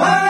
Whoa!